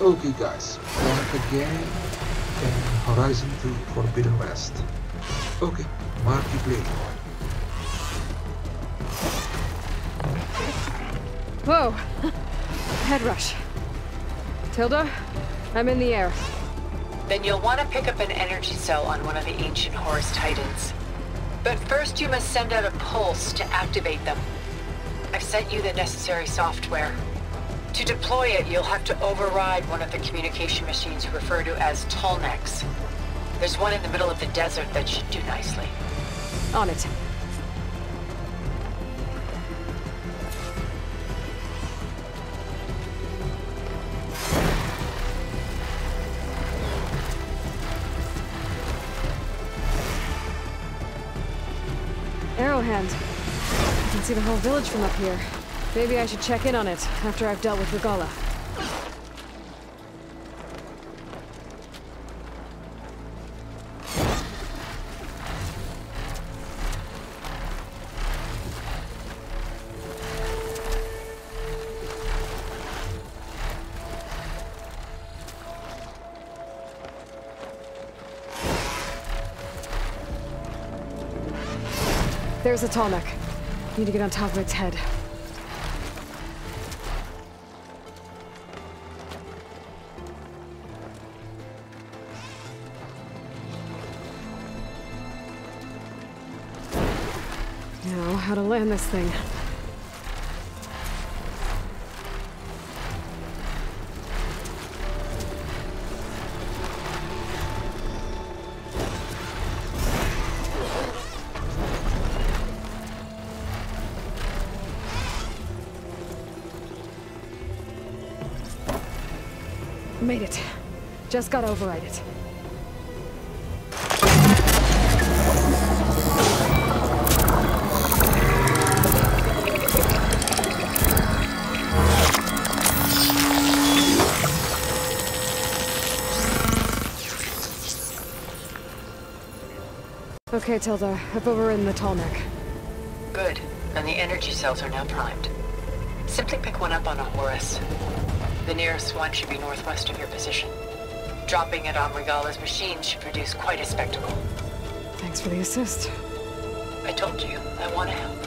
Okay guys, back again and Horizon 2 Forbidden West. Okay, MarkiPlay. Whoa! Head rush. Tilda, I'm in the air. Then you'll want to pick up an energy cell on one of the ancient Horus Titans. But first you must send out a pulse to activate them. I've sent you the necessary software. To deploy it, you'll have to override one of the communication machines referred to as Tallnecks. There's one in the middle of the desert that should do nicely. On it. Arrowhand. I can see the whole village from up here. Maybe I should check in on it after I've dealt with Regalla. There's a Tallneck. Need to get on top of its head. Land this thing. Made it. Just gotta override it. Okay, Tilda. I've overridden the Tallneck. Good. And the energy cells are now primed. Simply pick one up on a Horus. The nearest one should be northwest of your position. Dropping it on Regalla's machine should produce quite a spectacle. Thanks for the assist. I told you, I want to help.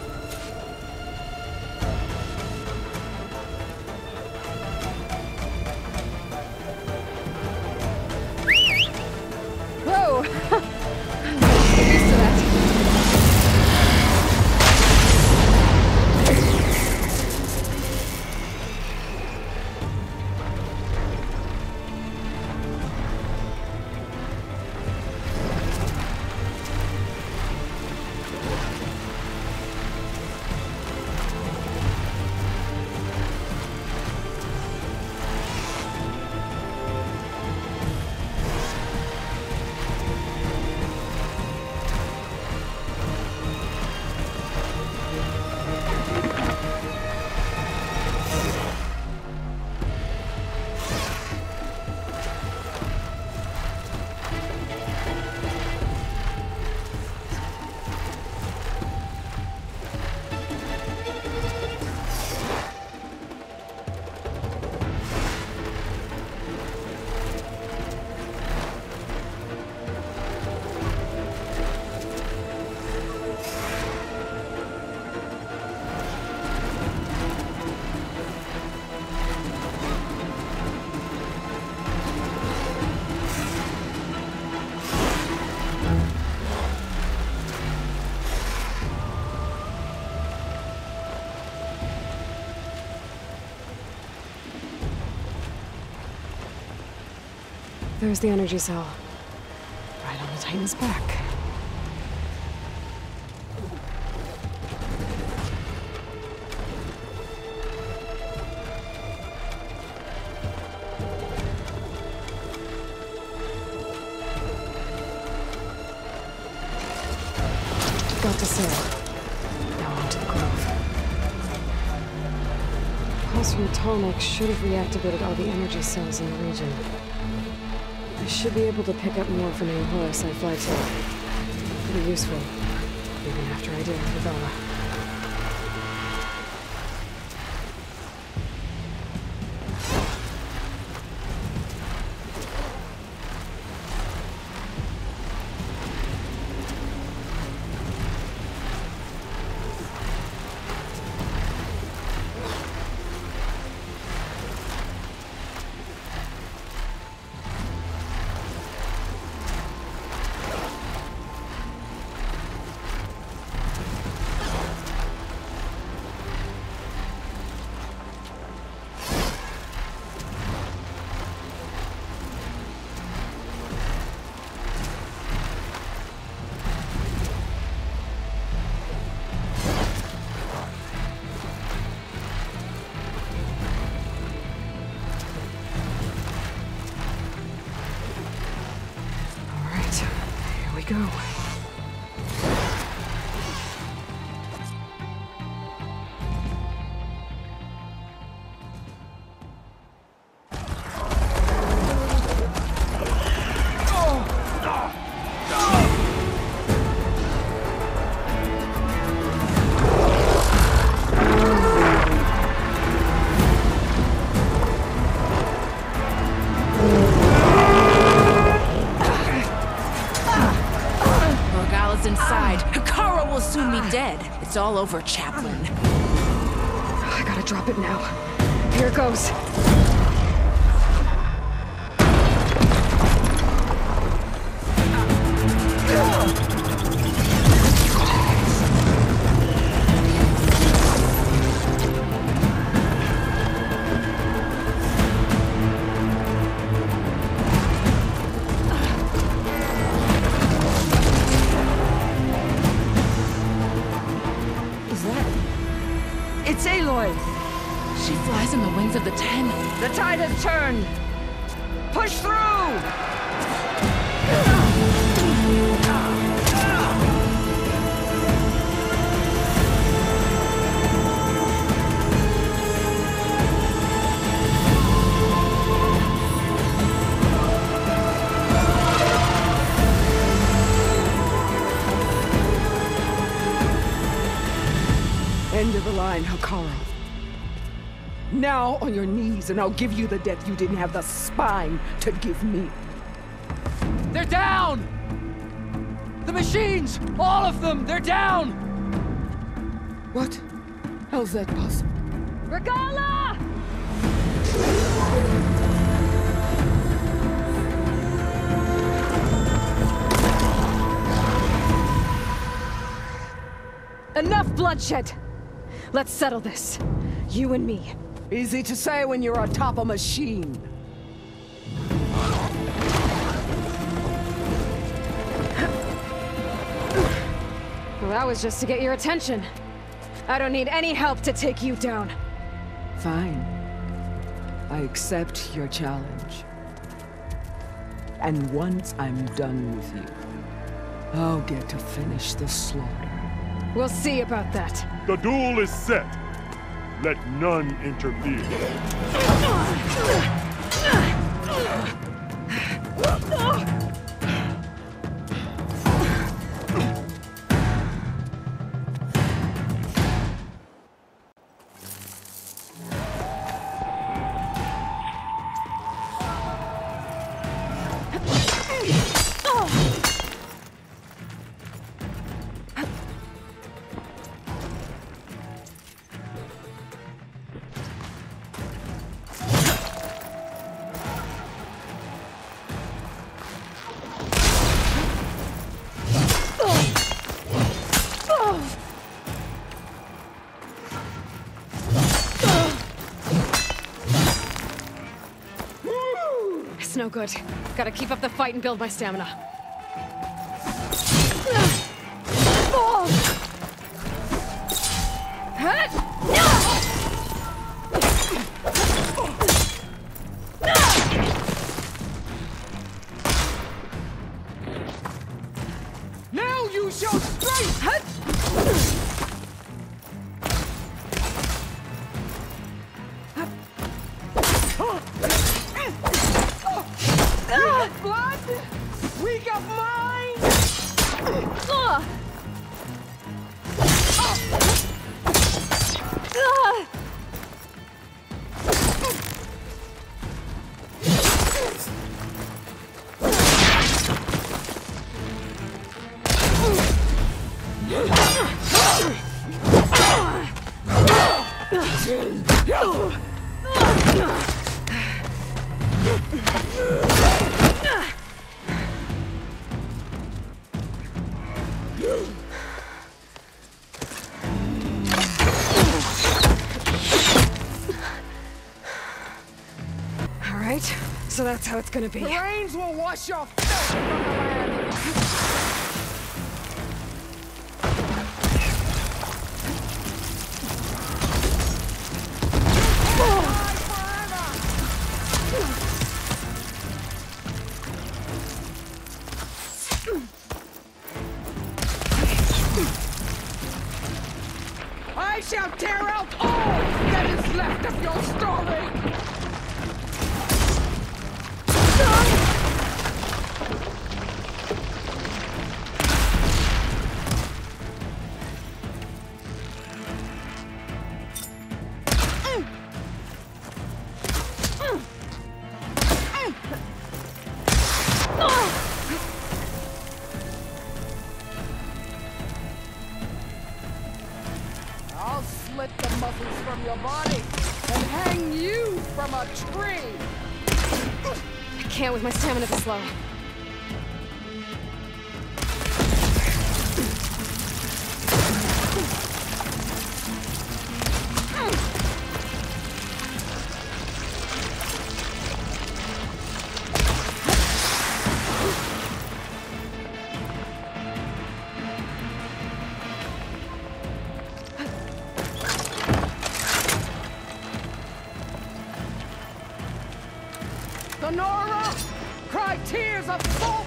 There's the energy cell. Right on the Titan's back. Got to sail. Now on to the Grove. Pulse from Tallneck should have reactivated all the energy cells in the region. Should be able to pick up more from any Horus I fly to. Pretty useful, even after I deal with Bella. It's all over, Chaplain. I gotta drop it now. Here it goes. And I'll give you the death you didn't have the spine to give me. They're down! The machines! All of them! They're down! What? How's that possible? Regalla! Enough bloodshed! Let's settle this. You and me. Easy to say when you're atop a machine. Well, that was just to get your attention. I don't need any help to take you down. Fine. I accept your challenge. And once I'm done with you, I'll get to finish the slaughter. We'll see about that. The duel is set. Let none interfere. No good. Gotta keep up the fight and build my stamina. That's how it's gonna be. The rains will wash your Wow. Assault!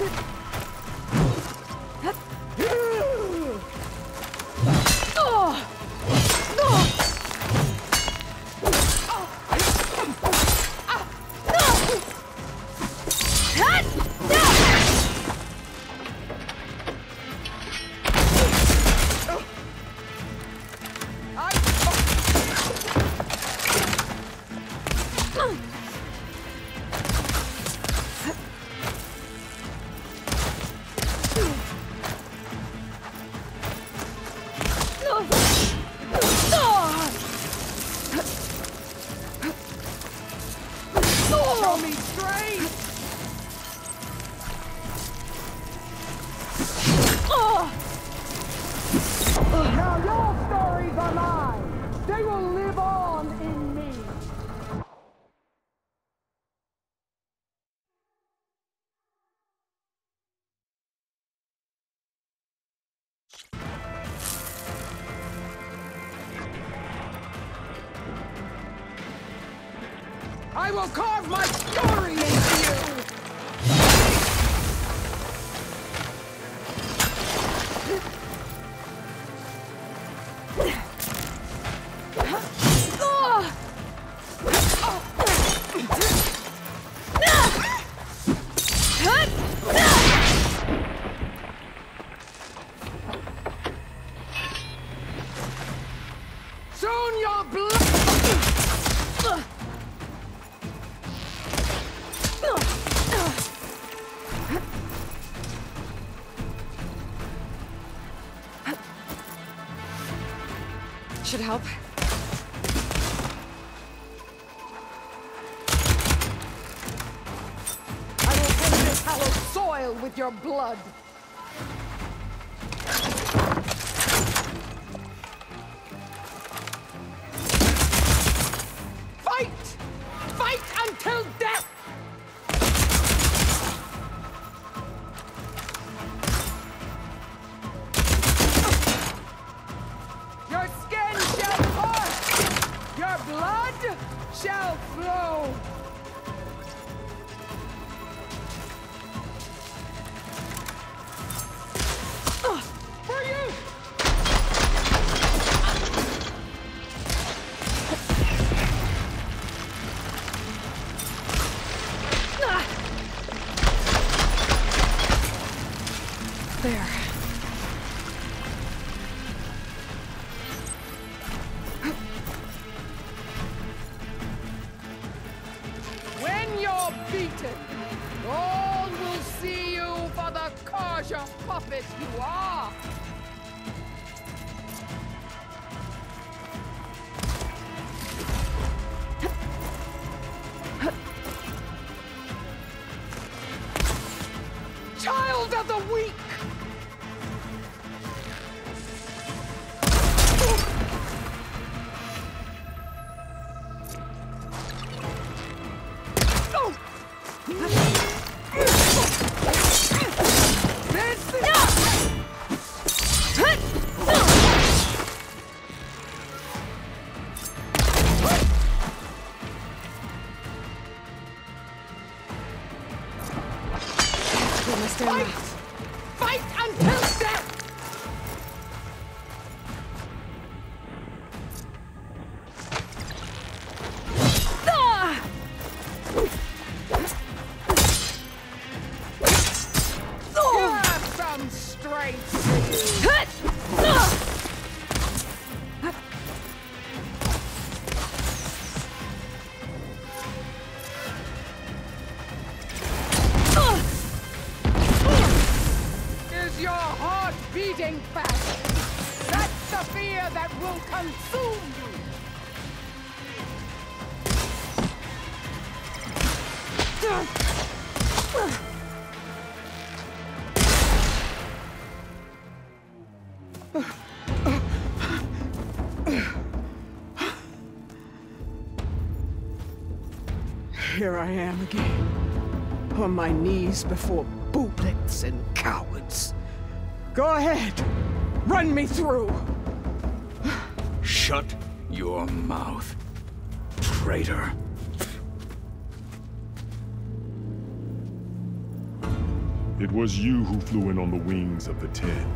Ha ha ha! I will carve my story into you! blood. Fight! Fight until death! Shield of the weak! Your heart beating fast? That's the fear that will consume you! Here I am again, on my knees before bootlets and cowards. Go ahead, run me through. Shut your mouth, traitor. It was you who flew in on the wings of the Ten.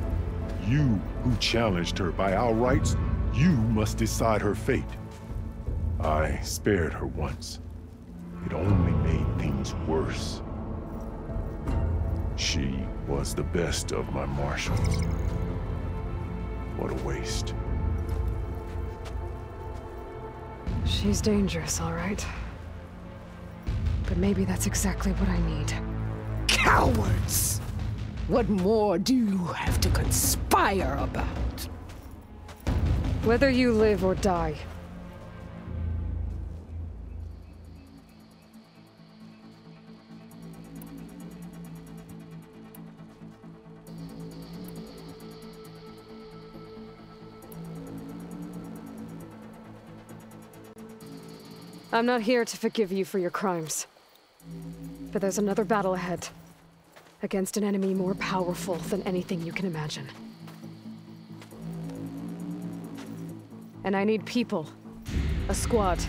You who challenged her by our rights. You must decide her fate. I spared her once. It only made things worse. She was the best of my marshals. What a waste. She's dangerous, all right. But maybe that's exactly what I need. Cowards! What more do you have to conspire about? Whether you live or die. I'm not here to forgive you for your crimes. But there's another battle ahead. Against an enemy more powerful than anything you can imagine. And I need people. A squad.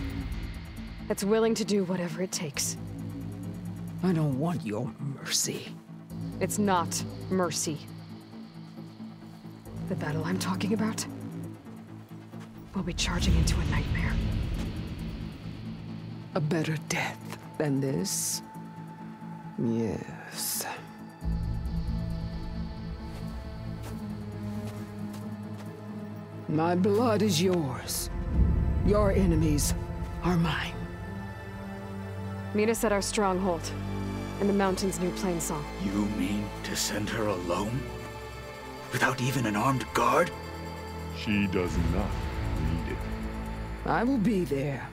That's willing to do whatever it takes. I don't want your mercy. It's not mercy. The battle I'm talking about will be charging into a nightmare. A better death than this? Yes. My blood is yours. Your enemies are mine. Meet us at our stronghold, in the mountains near Plainsong. You mean to send her alone? Without even an armed guard? She does not need it. I will be there.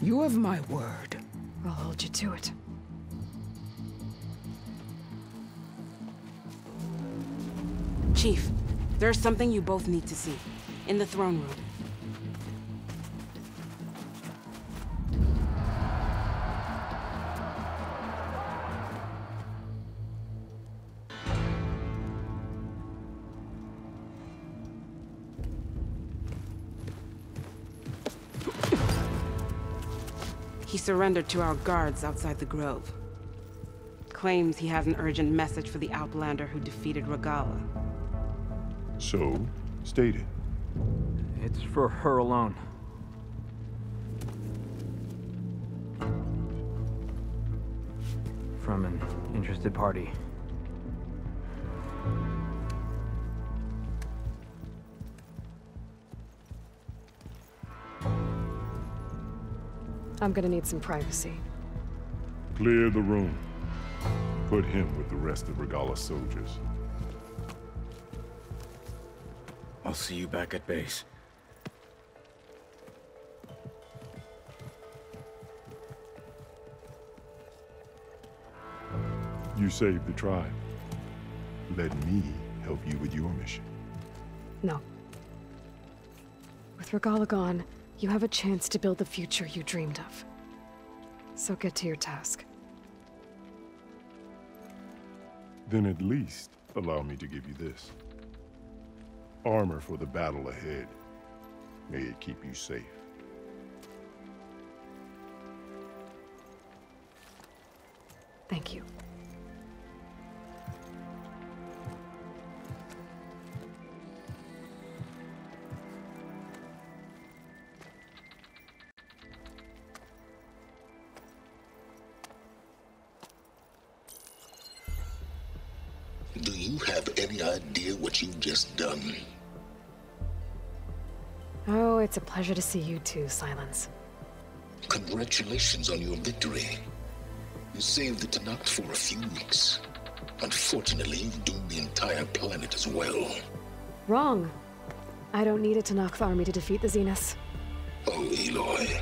You have my word. I'll hold you to it. Chief, there's something you both need to see. In the throne room. Surrendered to our guards outside the grove. Claims he has an urgent message for the Outlander who defeated Regalla. So, state it. It's for her alone. From an interested party. I'm gonna need some privacy. Clear the room. Put him with the rest of Regalla's soldiers. I'll see you back at base. You saved the tribe. Let me help you with your mission. No. With Regalla gone, you have a chance to build the future you dreamed of. So get to your task. Then at least allow me to give you this. Armor for the battle ahead. May it keep you safe. Thank you. Pleasure to see you too, Sylens. Congratulations on your victory. You saved the Tenakth for a few weeks. Unfortunately, you've doomed the entire planet as well. Wrong. I don't need a Tenakth army to defeat the Zeniths. Oh, Aloy.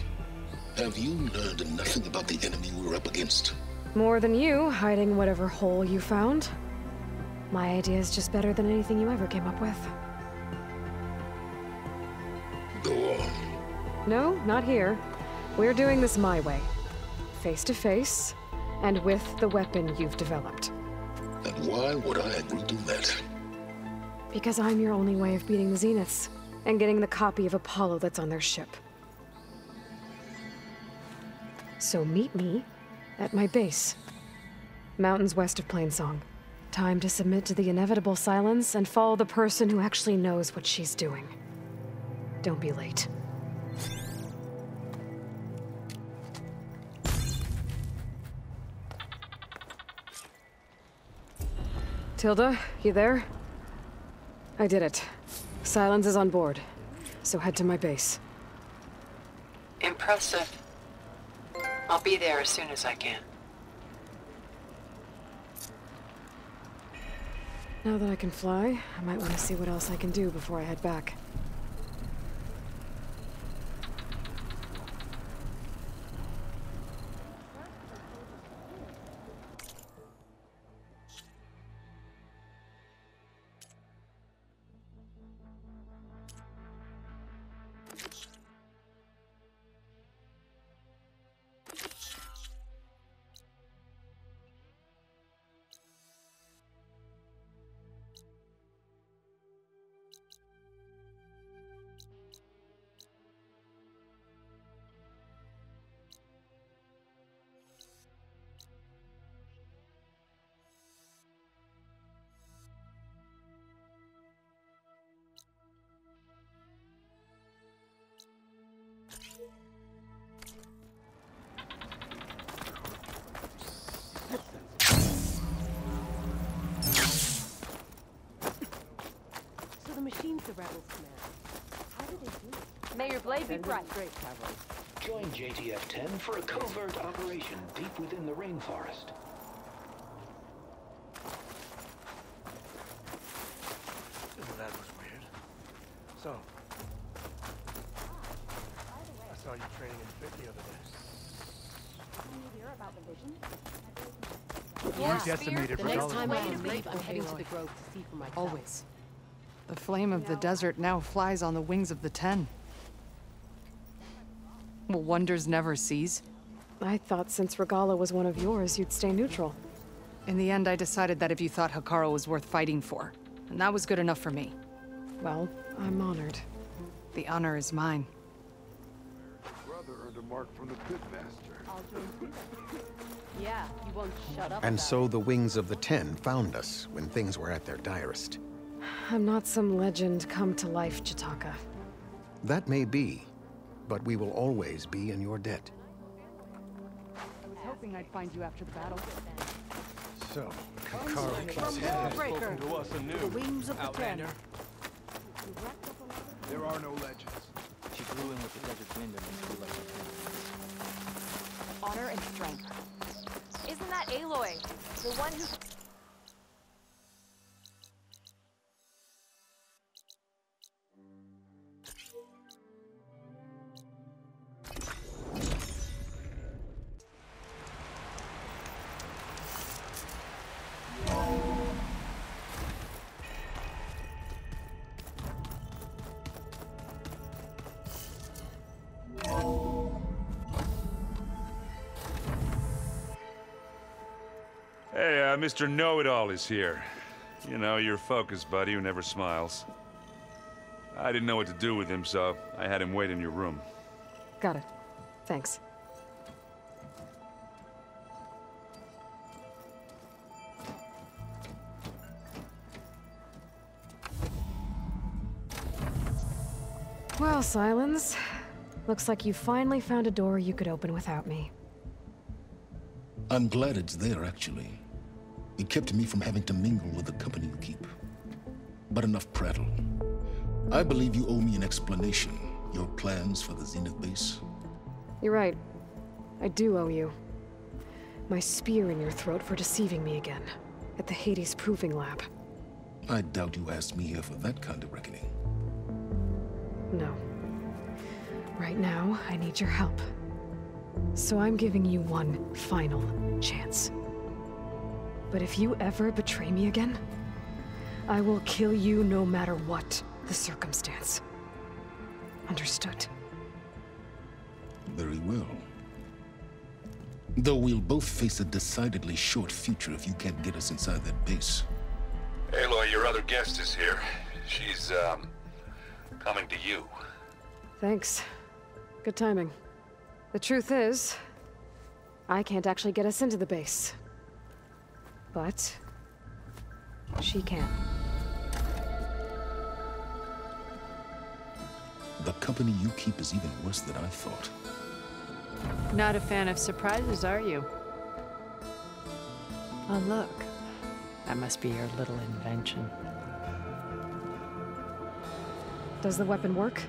Have you learned nothing about the enemy we're up against? More than you, hiding whatever hole you found. My idea is just better than anything you ever came up with. No, not here. We're doing this my way. Face to face, and with the weapon you've developed. And why would I agree to that? Because I'm your only way of beating the Zeniths, and getting the copy of Apollo that's on their ship. So meet me at my base. Mountains west of Plainsong. Time to submit to the inevitable Sylens and follow the person who actually knows what she's doing. Don't be late. Tilda, you there? I did it. Sylens is on board. So head to my base. Impressive. I'll be there as soon as I can. Now that I can fly, I might want to see what else I can do before I head back. The rebels command. How do they do it? May your blade be bright. Great, Cavalry. Join JTF-10 for a covert operation deep within the rainforest. That was weird. So, I saw you training in fit the other day. hear about the vision? Yeah, decimated The next time I leave, I'm heading to the grove to see for myself. Always. The flame of the desert now flies on the wings of the Ten. Will wonders never cease? I thought since Regalla was one of yours, you'd stay neutral. In the end, I decided that if you thought Hekarro was worth fighting for, and that was good enough for me. Well, I'm honored. The honor is mine. Brother earned a mark from the pitmaster. Yeah, you won't shut up And so the Wings of the Ten found us when things were at their direst. I'm not some legend come to life, Chitaka. That may be, but we will always be in your debt. I was hoping I'd find you after the battle. So, Spoken to us anew. The wings of the ten. There are no legends. She flew in with the desert wind and then flew like a Honor and strength. Isn't that Aloy? The one who... Mr. Know-It-All is here. You know, your focus buddy who never smiles. I didn't know what to do with him, so I had him wait in your room. Got it. Thanks. Well, Sylens. Looks like you finally found a door you could open without me. I'm glad it's there, actually. It kept me from having to mingle with the company you keep. But enough prattle. I believe you owe me an explanation. Your plans for the Zenith base? You're right. I do owe you. My spear in your throat for deceiving me again. At the Hades Proving Lab. I doubt you asked me here for that kind of reckoning. No. Right now, I need your help. So I'm giving you one final chance. But if you ever betray me again, I will kill you no matter what the circumstance. Understood? Very well. Though we'll both face a decidedly short future if you can't get us inside that base. Aloy, your other guest is here. She's, um, coming to you. Thanks. Good timing. The truth is, I can't actually get us into the base. But... she can. The company you keep is even worse than I thought. Not a fan of surprises, are you? Oh, look. That must be your little invention. Does the weapon work?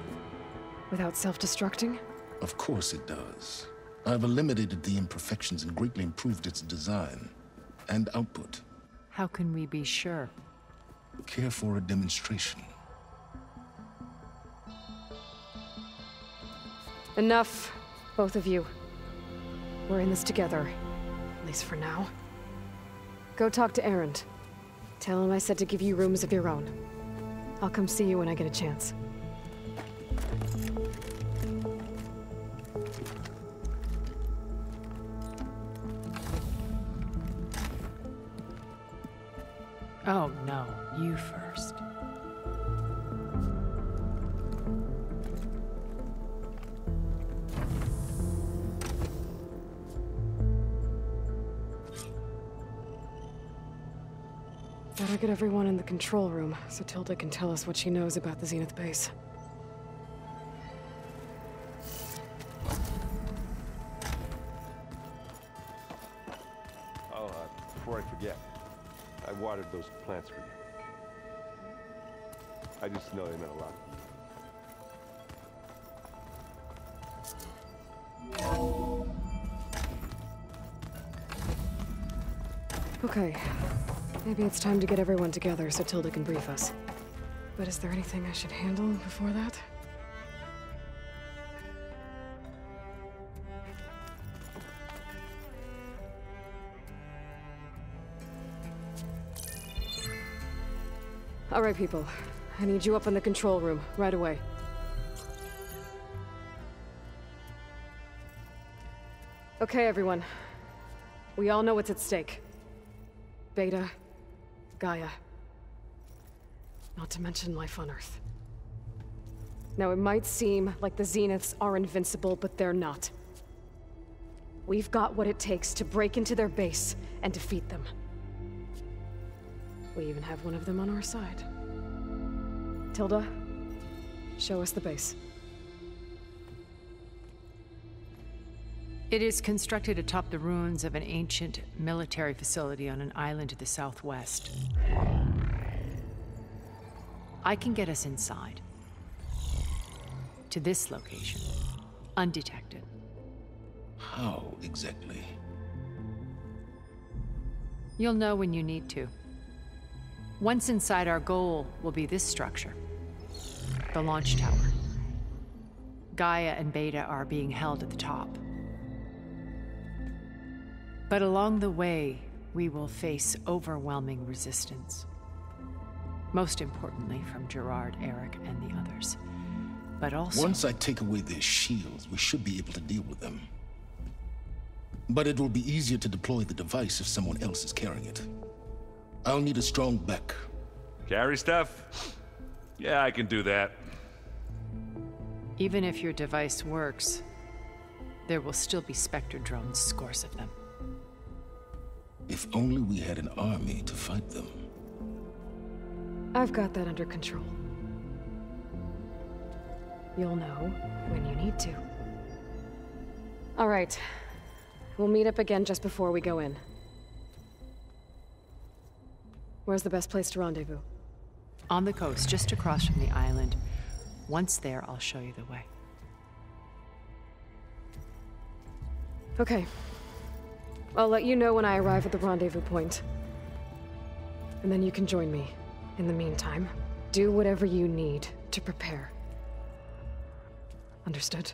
Without self-destructing? Of course it does. I've eliminated the imperfections and greatly improved its design and output. How can we be sure? Care for a demonstration? Enough, both of you. We're in this together. At least for now. Go talk to Erend. Tell him I said to give you rooms of your own. I'll come see you when I get a chance. Better get everyone in the control room, so Tilda can tell us what she knows about the Zenith base. Oh, uh, before I forget, I watered those plants for you. I just know they meant a lot. Okay. Maybe it's time to get everyone together so Tilda can brief us. But is there anything I should handle before that? All right, people. I need you up in the control room, right away. Okay, everyone. We all know what's at stake. Beta, Gaia. Not to mention life on Earth. Now, it might seem like the Zeniths are invincible, but they're not. We've got what it takes to break into their base and defeat them. We even have one of them on our side. Tilda, show us the base. It is constructed atop the ruins of an ancient military facility on an island to the southwest. I can get us inside. To this location. Undetected. How exactly? You'll know when you need to. Once inside, our goal will be this structure. The launch tower. Gaia and Beta are being held at the top. But along the way, we will face overwhelming resistance. Most importantly, from Gerard, Erik, and the others. But also. Once I take away their shields, we should be able to deal with them. But it will be easier to deploy the device if someone else is carrying it. I'll need a strong back. Carry stuff? Yeah, I can do that. Even if your device works, there will still be Spectre drones, scores of them. If only we had an army to fight them. I've got that under control. You'll know when you need to. All right. We'll meet up again just before we go in. Where's the best place to rendezvous? On the coast, just across from the island. Once there, I'll show you the way. Okay. I'll let you know when I arrive at the rendezvous point. And then you can join me. In the meantime, do whatever you need to prepare. Understood?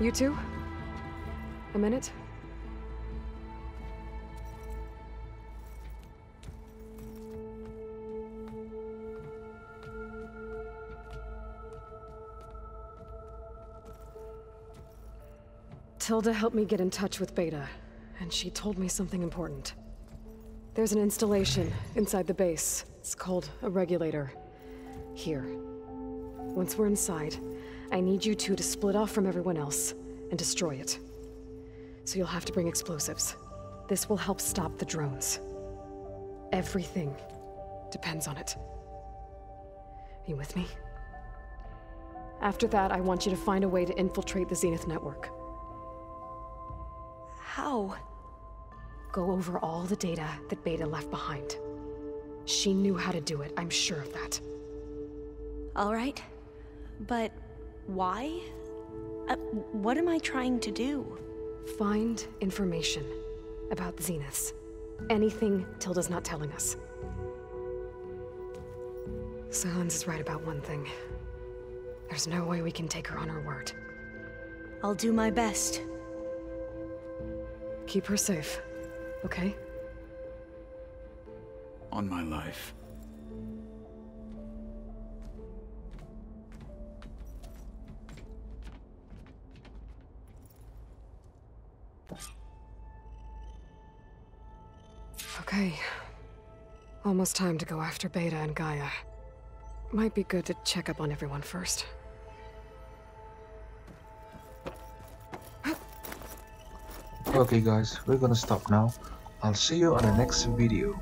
You two? A minute? Tilda helped me get in touch with Beta, and she told me something important. There's an installation inside the base. It's called a regulator. Here. Once we're inside, I need you two to split off from everyone else and destroy it. So you'll have to bring explosives. This will help stop the drones. Everything depends on it. Are you with me? After that, I want you to find a way to infiltrate the Zenith network. How? Go over all the data that Beta left behind. She knew how to do it, I'm sure of that. All right. But why? Uh, what am I trying to do? Find information about Zeniths. Anything Tilda's not telling us. Sylens is right about one thing. There's no way we can take her on her word. I'll do my best. Keep her safe, okay? On my life. Okay. Almost time to go after Beta and Gaia. Might be good to check up on everyone first. Okay guys, we're gonna stop now. I'll see you on the next video.